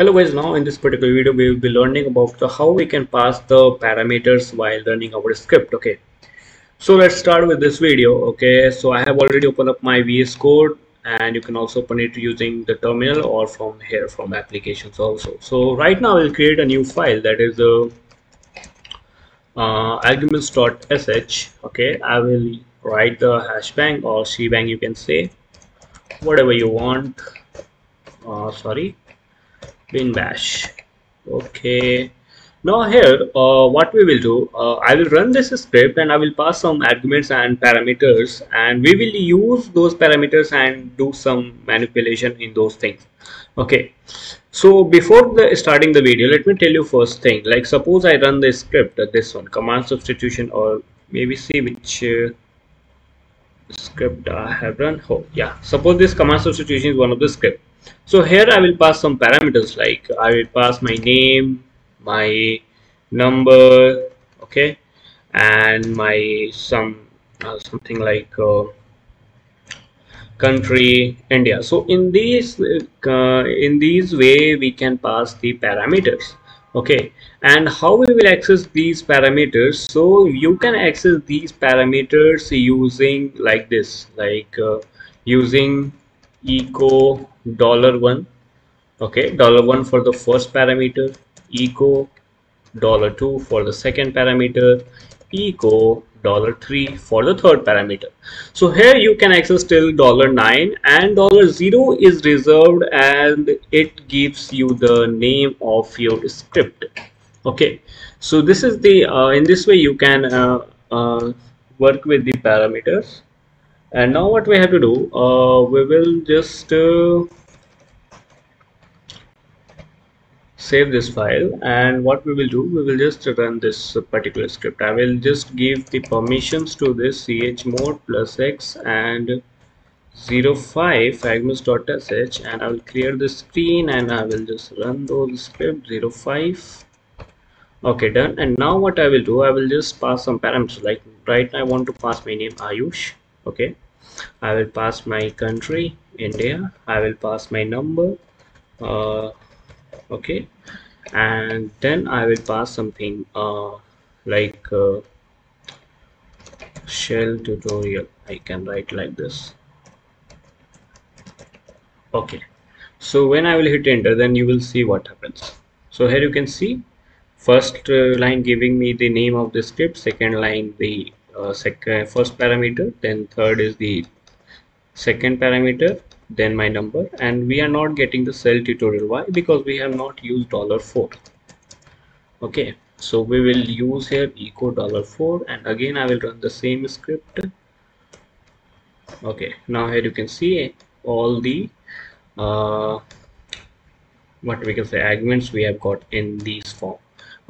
Hello guys, now in this particular video we will be learning about the, how we can pass the parameters while running our script. Okay, so let's start with this video. Okay, so I have already opened up my VS Code and you can also open it using the terminal or from here from applications also. So right now we'll create a new file that is a uh, arguments.sh. Okay, I will write the hash hashbang or shebang you can say whatever you want. Uh, sorry bin bash. Okay. Now here uh, what we will do uh, I will run this script and I will pass some arguments and parameters and we will use those parameters and do some manipulation in those things. Okay. So before the starting the video let me tell you first thing. Like suppose I run the script uh, this one command substitution or maybe see which uh, script I have run. Oh yeah. Suppose this command substitution is one of the script so here I will pass some parameters like I will pass my name my number okay and my some uh, something like uh, country India. So in these uh, in these way we can pass the parameters okay? And how we will access these parameters? So you can access these parameters using like this like uh, using echo dollar one okay? Dollar one for the first parameter echo dollar two for the second parameter echo dollar three for the third parameter. So here you can access till dollar nine and dollar zero is reserved and it gives you the name of your script okay? So this is the uh, in this way you can uh, uh, work with the parameters and now what we have to do uh, we will just uh, save this file. And what we will do we will just run this particular script. I will just give the permissions to this chmod plus x and 05 agnes.sh and i will clear the screen and i will just run those script 05 okay done. And now what i will do i will just pass some parameters. Like right now i want to pass my name ayush. Okay i will pass my country india. I will pass my number uh, okay. And then i will pass something uh, like uh, shell tutorial. I can write like this. Okay. So when i will hit enter then you will see what happens. So here you can see first uh, line giving me the name of the script second line the uh, second first parameter then third is the second parameter then my number and we are not getting the cell tutorial. Why? Because we have not used dollar four. Okay so we will use here echo dollar four and again i will run the same script. Okay now here you can see all the uh, what we can say arguments we have got in these form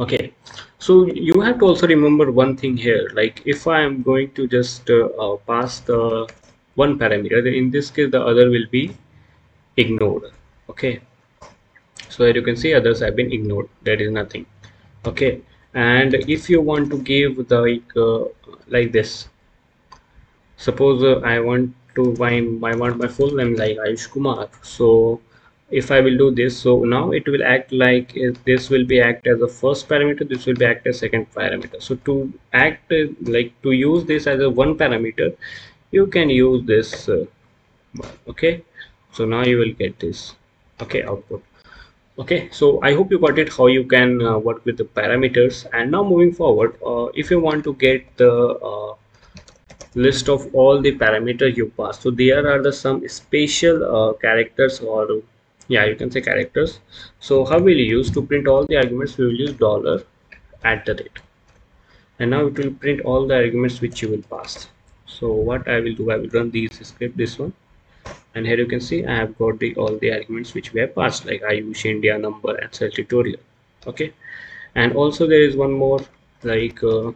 okay. So you have to also remember one thing here. Like if i am going to just uh, uh, pass the one parameter in this case the other will be ignored. Okay. So as you can see others have been ignored. That is nothing. Okay. And if you want to give the like uh, like this. Suppose uh, i want to my i want my full name like ayush kumar. So if I will do this so now it will act like this will be act as a first parameter this will be act as second parameter. So to act like to use this as a one parameter you can use this uh, okay? So now you will get this okay output. Okay so i hope you got it how you can uh, work with the parameters. And now moving forward uh, if you want to get the uh, list of all the parameters you pass so there are the some special uh, characters or yeah you can say characters. So how will you use to print all the arguments? We will use dollar at the rate. And now it will print all the arguments which you will pass. So what i will do i will run this script this one. And here you can see i have got the all the arguments which we have passed like i use india number and shell tutorial. Okay? And also there is one more like uh,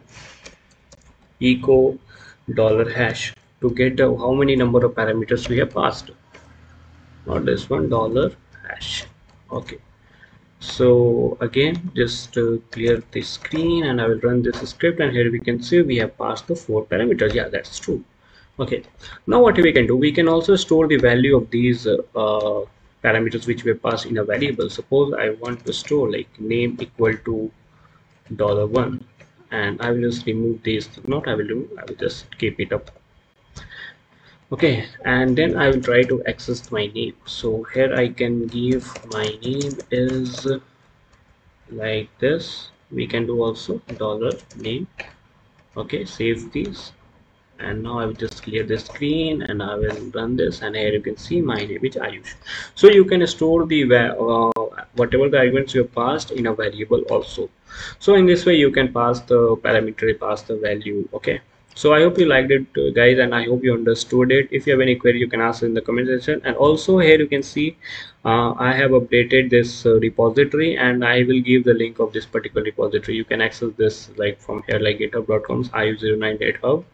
echo dollar hash to get uh, how many number of parameters we have passed. Not this one dollar okay. So again just uh, clear the screen and I will run this script and here we can see we have passed the four parameters. Yeah that's true. Okay. Now what we can do? We can also store the value of these uh, parameters which we pass in a variable. Suppose i want to store like name equal to dollar one and i will just remove this. Not i will do i will just keep it up okay and then i will try to access my name. So here i can give my name is like this. We can do also dollar name. Okay save these and now I will just clear the screen and I will run this. And here you can see my name is Ayush so you can store the uh, whatever the arguments you have passed in a variable also. So in this way you can pass the parameter pass the value. Okay so i hope you liked it uh, guys and i hope you understood it. If you have any query you can ask in the comment section. And also here you can see uh, i have updated this uh, repository and i will give the link of this particular repository. You can access this like from here like github.com's iu098 hub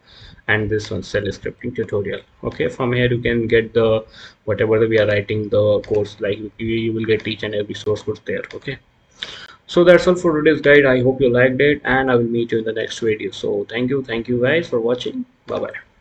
and this one shell scripting tutorial. Okay from here you can get the whatever we are writing the course like you, you will get each and every source code there. Okay so that's all for today's guide. I hope you liked it and i will meet you in the next video. So thank you thank you guys for watching. Bye bye